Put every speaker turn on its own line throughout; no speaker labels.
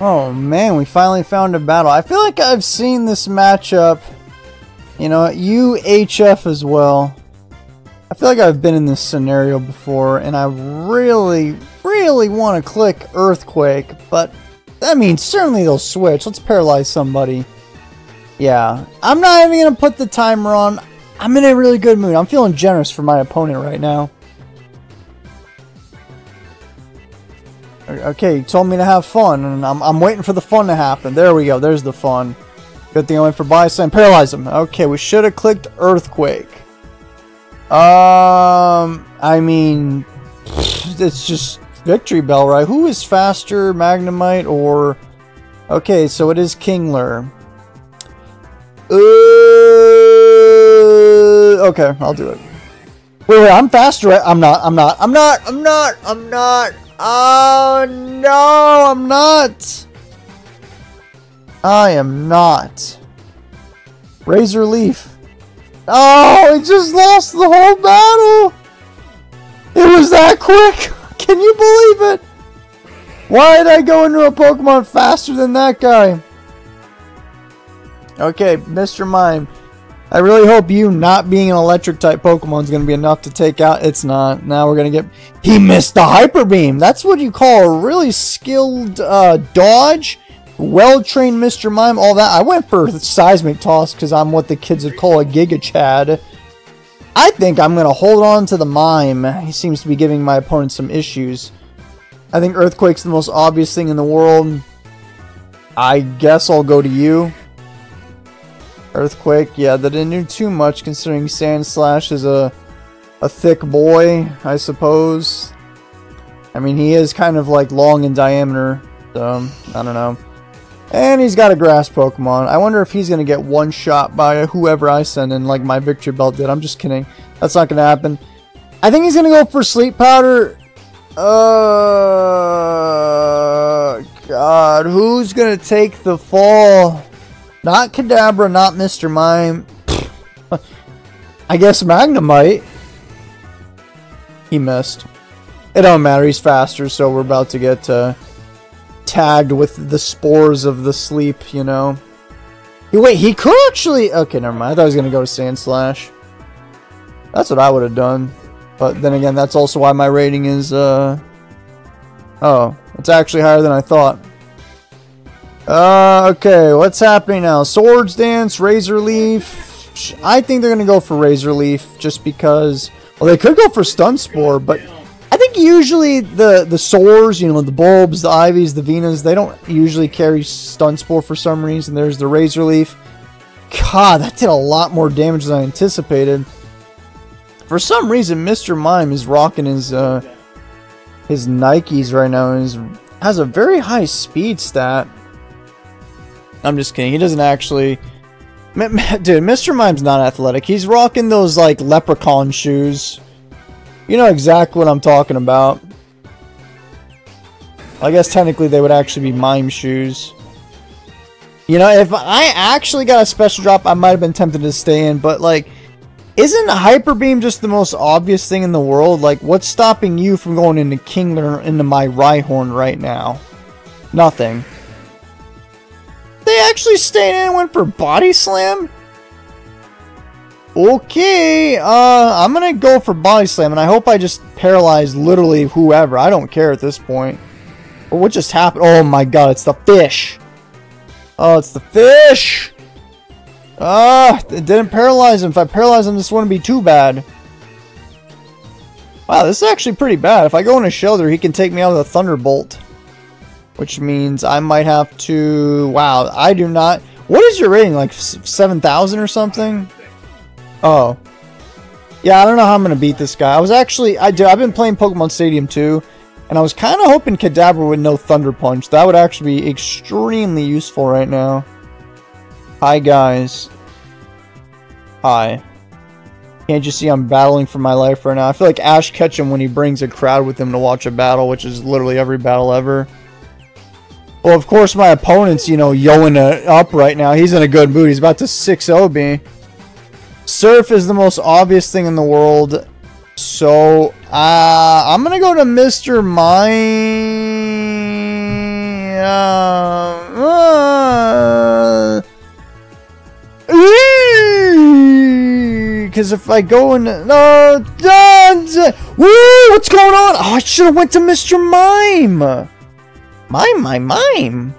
Oh man, we finally found a battle. I feel like I've seen this matchup. You know, UHF as well. I feel like I've been in this scenario before, and I really, really want to click Earthquake, but that means certainly they'll switch. Let's paralyze somebody. Yeah, I'm not even going to put the timer on. I'm in a really good mood. I'm feeling generous for my opponent right now. Okay, you told me to have fun, and I'm, I'm waiting for the fun to happen. There we go. There's the fun. Good thing I went for Bison. Paralyze him. Okay, we should have clicked Earthquake. Um, I mean, it's just Victreebel, right? Who is faster, Magnemite or... Okay, so it is Kingler. Uh, okay, I'll do it. Wait, wait, I'm faster. I'm not, I'm not, I'm not, I'm not, I'm not. Oh, no, I'm not. I am not. Razor Leaf. Oh, he just lost the whole battle. It was that quick. Can you believe it? Why did I go into a Pokemon faster than that guy? Okay, Mr. Mime. I really hope you not being an electric type Pokemon is going to be enough to take out. It's not. Now we're going to get... He missed the Hyper Beam. That's what you call a really skilled uh, dodge. Well-trained Mr. Mime. All that. I went for Seismic Toss because I'm what the kids would call a Giga Chad. I think I'm going to hold on to the Mime. He seems to be giving my opponent some issues. I think Earthquake's the most obvious thing in the world. I guess I'll go to you. Earthquake, yeah, that didn't do too much considering Sandslash is a a thick boy, I suppose. I mean, he is kind of like long in diameter, so I don't know. And he's got a grass Pokemon. I wonder if he's going to get one shot by whoever I send in, like my Victreebel did. I'm just kidding. That's not going to happen. I think he's going to go for Sleep Powder. Uh, God, who's going to take the fall? Not Kadabra, not Mr. Mime. I guess Magnemite. He missed. It don't matter, he's faster, so we're about to get uh, tagged with the spores of the sleep, you know. Wait, he could actually... Okay, never mind. I thought he was going to go to Sandslash. That's what I would have done. But then again, that's also why my rating is... Uh... Oh, it's actually higher than I thought. Uh, okay, what's happening now? Swords Dance, Razor Leaf. I think they're going to go for Razor Leaf just because... Well, they could go for Stun Spore, but I think usually the, the Saurs, you know, the Bulbs, the Ivies, the Venas, they don't usually carry Stun Spore for some reason. There's the Razor Leaf. God, that did a lot more damage than I anticipated. For some reason, Mr. Mime is rocking his, uh, his Nikes right now and has a very high speed stat. I'm just kidding. He doesn't actually... Dude, Mr. Mime's not athletic. He's rocking those, like, leprechaun shoes. You know exactly what I'm talking about. I guess technically they would actually be mime shoes. You know, if I actually got a special drop, I might have been tempted to stay in, but, like... Isn't Hyper Beam just the most obvious thing in the world? Like, what's stopping you from going into Kingler into my Rhyhorn right now? Nothing they actually stayed in and went for Body Slam? Okay, uh, I'm gonna go for Body Slam, and I hope I just paralyze literally whoever. I don't care at this point. What just happened? Oh my god, it's the fish! Oh, it's the fish! Ah, it didn't paralyze him. If I paralyze him, this wouldn't be too bad. Wow, this is actually pretty bad. If I go in a Shellder, he can take me out with a Thunderbolt. Which means I might have to... Wow, I do not... What is your rating? Like 7,000 or something? Oh. Yeah, I don't know how I'm going to beat this guy. I was actually... I do, I've been playing Pokemon Stadium 2. And I was kind of hoping Kadabra would know Thunder Punch. That would actually be extremely useful right now. Hi, guys. Hi. Can't you see I'm battling for my life right now? I feel like Ash Ketchum when he brings a crowd with him to watch a battle, which is literally every battle ever. Well, of course, my opponent's, you know, yoing it up right now. He's in a good mood. He's about to 6-0 me. Surf is the most obvious thing in the world. So, uh, I'm going to go to Mr. Mime. Uh, because if I go in, no, uh, woo, what's going on? Oh, I should have went to Mr. Mime. Mime, mime, mime.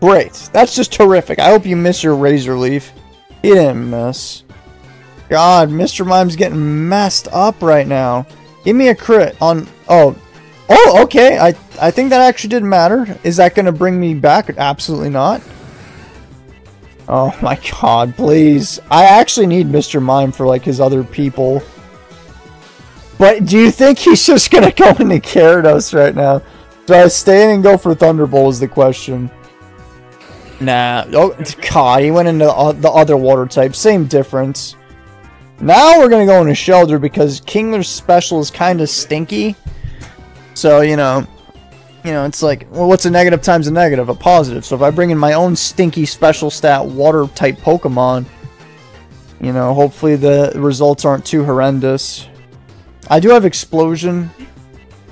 Great. That's just terrific. I hope you miss your Razor Leaf. He didn't miss. God, Mr. Mime's getting messed up right now. Give me a crit on... Oh. Oh, okay. I, I think that actually didn't matter. Is that going to bring me back? Absolutely not. Oh my god, please. I actually need Mr. Mime for, like, his other people. But do you think he's just going to go into Gyarados right now? Do I stay in and go for Thunderbolt is the question. Nah. Oh, God, he went into the other water type. Same difference. Now we're going to go into Shellder because Kingler's special is kind of stinky. So, you know, you know, it's like, well, what's a negative times a negative? A positive. So if I bring in my own stinky special stat water type Pokemon, you know, hopefully the results aren't too horrendous. I do have Explosion.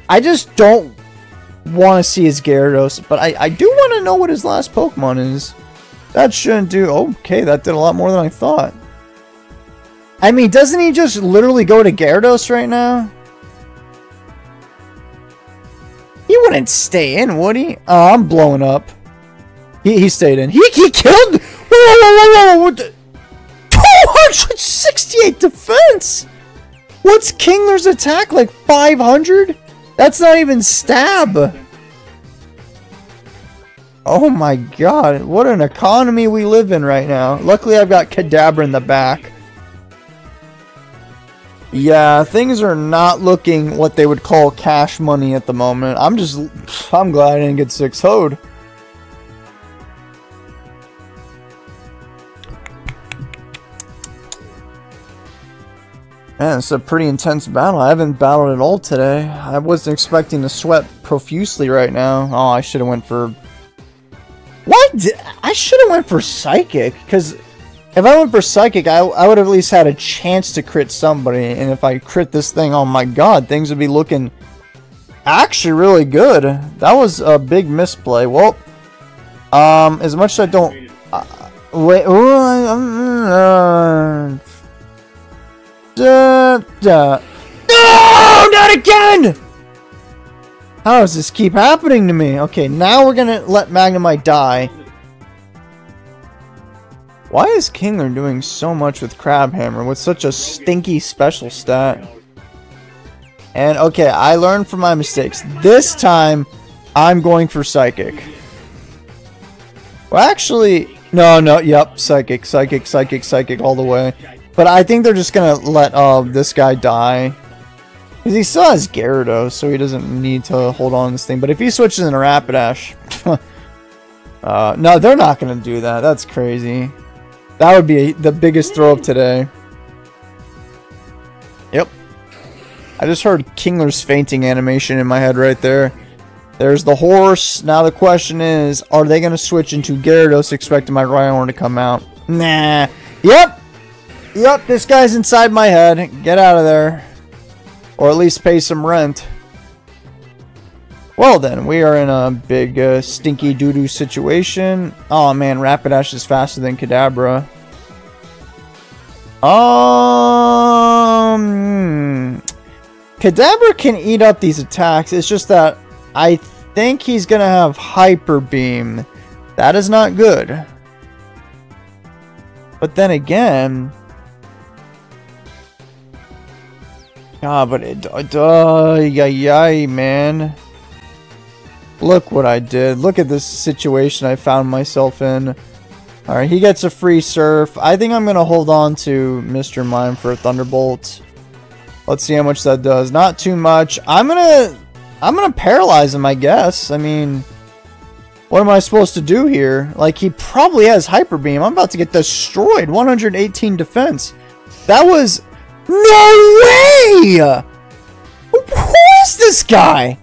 I just don't want to see his Gyarados, but I, I do want to know what his last Pokemon is. That shouldn't do... Okay, that did a lot more than I thought. I mean, doesn't he just literally go to Gyarados right now? He wouldn't stay in, would he? Oh, I'm blowing up. He, he stayed in. He, he killed... Whoa, whoa, whoa, whoa, 268 defense! What's Kingler's attack? Like 500? That's not even stab! Oh my god, what an economy we live in right now. Luckily I've got Kadabra in the back. Yeah, things are not looking what they would call cash money at the moment. I'm just, I'm glad I didn't get 6 hoed. Man, it's a pretty intense battle. I haven't battled at all today. I wasn't expecting to sweat profusely right now. Oh, I should have went for... What? I should have went for Psychic, because if I went for Psychic, I, I would have at least had a chance to crit somebody, and if I crit this thing, oh my god, things would be looking actually really good. That was a big misplay. Well, um, as much as I don't... Uh, wait, uh, Da, da. No, not again! How does this keep happening to me? Okay, now we're gonna let Magnemite die. Why is Kingler doing so much with Crabhammer with such a stinky special stat? And okay, I learned from my mistakes. This time, I'm going for Psychic. Well, actually, no, no, yep, Psychic, Psychic, Psychic, Psychic all the way. But I think they're just gonna let uh, this guy die. Because he still has Gyarados, so he doesn't need to hold on to this thing. But if he switches into Rapidash... uh, no, they're not gonna do that. That's crazy. That would be the biggest throw of today. Yep. I just heard Kingler's fainting animation in my head right there. There's the horse. Now the question is, are they going to switch into Gyarados expecting my Rhyhorn to come out? Nah. Yep. Yep, this guy's inside my head. Get out of there. Or at least pay some rent. Well then, we are in a big uh, stinky doo-doo situation. Oh man, Rapidash is faster than Kadabra. Um, Kadabra can eat up these attacks. It's just that I think he's going to have Hyper Beam. That is not good. But then again, God, but it, uh, yay, yay, man. Look what I did. Look at this situation I found myself in. Alright, he gets a free surf. I think I'm going to hold on to Mr. Mime for a Thunderbolt. Let's see how much that does. Not too much. I'm going to... I'm going to paralyze him, I guess. I mean... What am I supposed to do here? Like, he probably has Hyper Beam. I'm about to get destroyed. 118 defense. That was no way! Who is this guy?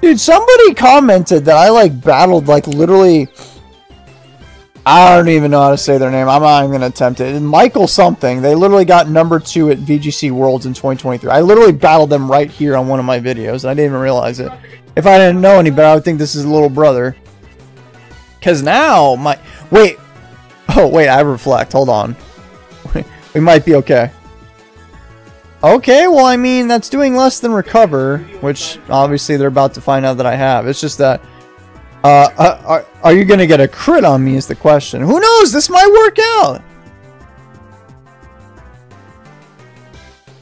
Dude, somebody commented that I, like, battled, like, literally... I don't even know how to say their name. I'm not even going to attempt it. Michael something. They literally got number two at VGC Worlds in 2023. I literally battled them right here on one of my videos, and I didn't even realize it. If I didn't know any better, I would think this is a little brother. Because now, my... Wait. Oh, wait, I reflect. Hold on. We might be okay. Okay, well, I mean, that's doing less than recover, which obviously they're about to find out that I have. It's just that... Uh, uh are, are you going to get a crit on me is the question. Who knows? This might work out.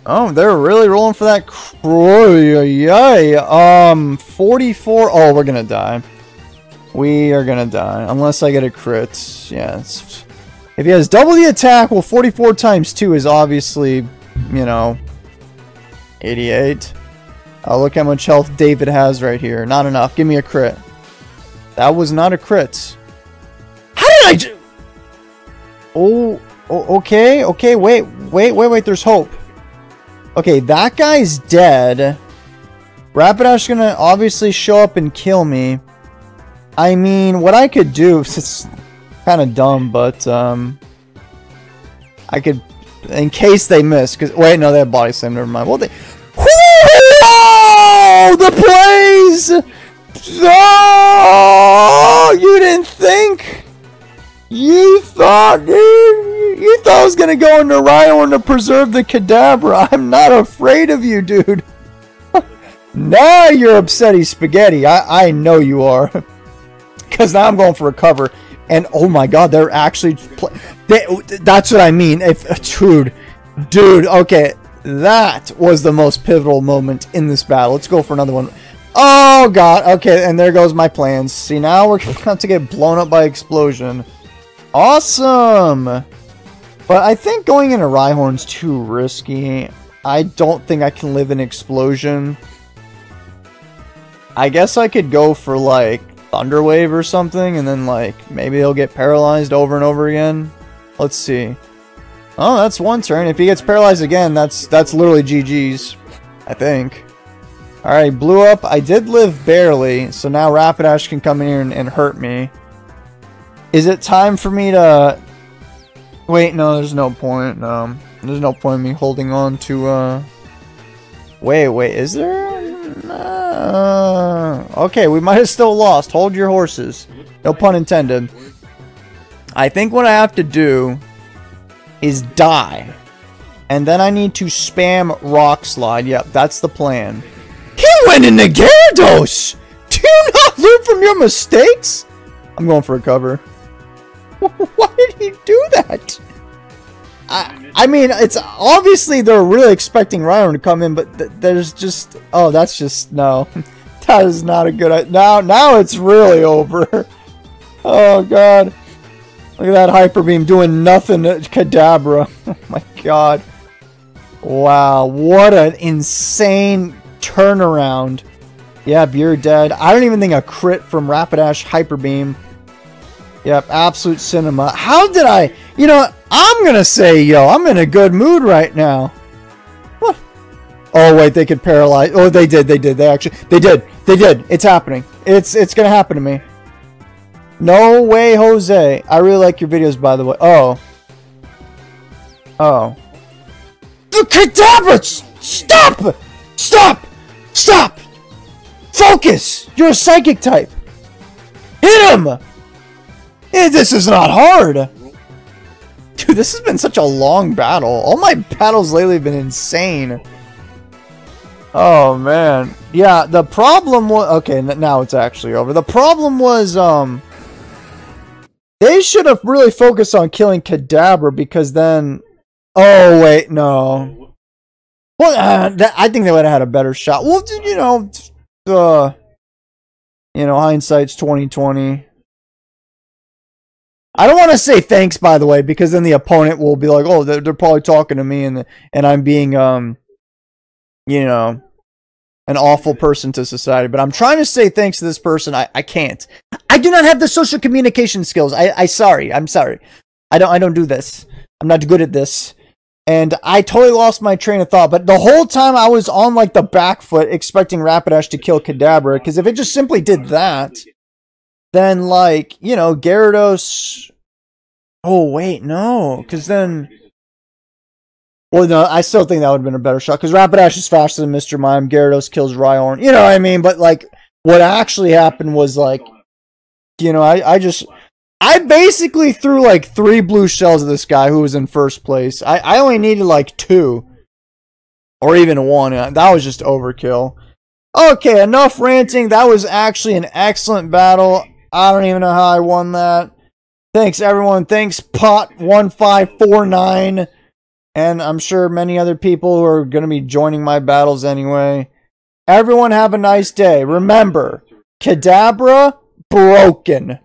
Oh, they're really rolling for that. Yay. Um, 44. Oh, we're going to die. We are going to die. Unless I get a crit. Yeah. If he has double the attack, well, 44 times 2 is obviously, you know, 88. Oh, look how much health David has right here. Not enough. Give me a crit. That was not a crit. How did I do? Oh, okay, okay, wait, wait, wait, wait, there's hope. Okay, that guy's dead. Rapidash is gonna obviously show up and kill me. I mean, what I could do, it's kind of dumb, but, um, I could, in case they miss, because, wait, no, they have body slam, never mind. Well, they, Oh, the plays! Oh, you didn't think? You thought, dude? You thought I was gonna go into Rhyhorn to preserve the Kadabra. I'm not afraid of you, dude. now you're upsetty spaghetti. I, I know you are. Because now I'm going for Recover. And oh my god, they're actually... They, that's what I mean. If Dude, dude, okay. That was the most pivotal moment in this battle. Let's go for another one. Oh, God. Okay, and there goes my plans. See, now we're about to get blown up by explosion. Awesome! But I think going into Rhyhorn's too risky. I don't think I can live in explosion. I guess I could go for, like, Thunderwave or something, and then, like, maybe he'll get paralyzed over and over again. Let's see. Oh, that's one turn. If he gets paralyzed again, that's that's literally GG's. I think. Alright, blew up. I did live barely, so now Rapidash can come in here and, and hurt me. Is it time for me to... Wait, no, there's no point. No, there's no point in me holding on to... Uh... Wait, wait, is there? Uh... Okay, we might have still lost. Hold your horses. No pun intended. I think what I have to do is die. And then I need to spam Rock Slide. Yep, that's the plan. He went into Gyarados! Do you not learn from your mistakes? I'm going for Recover. Why did he do that? I, mean, it's obviously they're really expecting Ryan to come in, but th there's just oh, that's just no, that is not a good. Now, now it's really over. Oh God. Look at that Hyper Beam doing nothing to Kadabra. Oh my god. Wow, what an insane turnaround. Yep, you're dead. I don't even think a crit from Rapidash Hyper Beam. Yep, absolute cinema. How did I... You know, I'm gonna say, yo, I'm in a good mood right now. What? Oh, wait, they could paralyze... Oh, they did, they did. They actually... They did. They did. It's happening. It's, it's gonna happen to me. No way, Jose. I really like your videos, by the way. Oh. Oh. The Kadabra! Stop! Stop! Stop! Focus! You're a psychic type. Hit him! Eh, this is not hard. Dude, this has been such a long battle. All my battles lately have been insane. Oh, man. Yeah, the problem was... Okay, now it's actually over. The problem was, um... They should have really focused on killing Kadabra because then. Oh wait, no. Well, uh, that, I think they would have had a better shot. Well, you know, uh, you know, hindsight's twenty twenty. I don't want to say thanks, by the way, because then the opponent will be like, "Oh, they're, they're probably talking to me," and and I'm being, um, you know, an awful person to society, but I'm trying to say thanks to this person. I, I can't. I do not have the social communication skills. I, I sorry. I'm sorry. I don't I don't do this. I'm not good at this. And I totally lost my train of thought. But the whole time I was on like the back foot expecting Rapidash to kill Kadabra. Because if it just simply did that, then like, you know, Gyarados. Oh wait, no. Because then well, no, I still think that would have been a better shot because Rapidash is faster than Mr. Mime. Gyarados kills Rhyhorn. You know what I mean? But like, what actually happened was like, you know, I, I just, I basically threw like three blue shells at this guy who was in first place. I, I only needed like two. Or even one. That was just overkill. Okay, enough ranting. That was actually an excellent battle. I don't even know how I won that. Thanks, everyone. Thanks, Pot1549. And I'm sure many other people who are going to be joining my battles anyway. Everyone have a nice day. Remember, Kadabra broken.